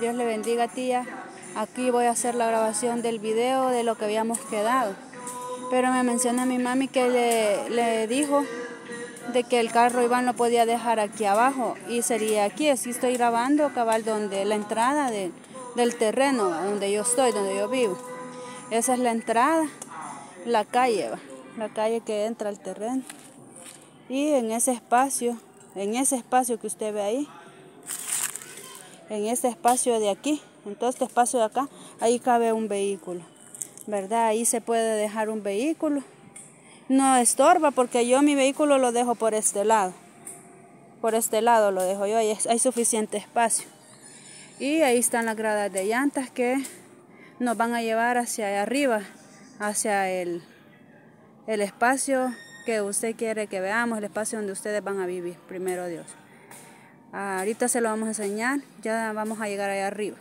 Dios le bendiga tía. Aquí voy a hacer la grabación del video de lo que habíamos quedado. Pero me menciona mi mami que le, dijo de que el carro Iván lo podía dejar aquí abajo y sería aquí. Así estoy grabando cabal donde la entrada del terreno donde yo estoy, donde yo vivo. Esa es la entrada, la calle, la calle que entra al terreno. Y en ese espacio, en ese espacio que usted ve ahí, en este espacio de aquí, en todo este espacio de acá, ahí cabe un vehículo, ¿verdad? Ahí se puede dejar un vehículo. No estorba porque yo mi vehículo lo dejo por este lado. Por este lado lo dejo yo, ahí hay suficiente espacio. Y ahí están las gradas de llantas que nos van a llevar hacia arriba, hacia el, el espacio que usted quiere que veamos, el espacio donde ustedes van a vivir, primero Dios. Ahorita se lo vamos a enseñar, ya vamos a llegar allá arriba.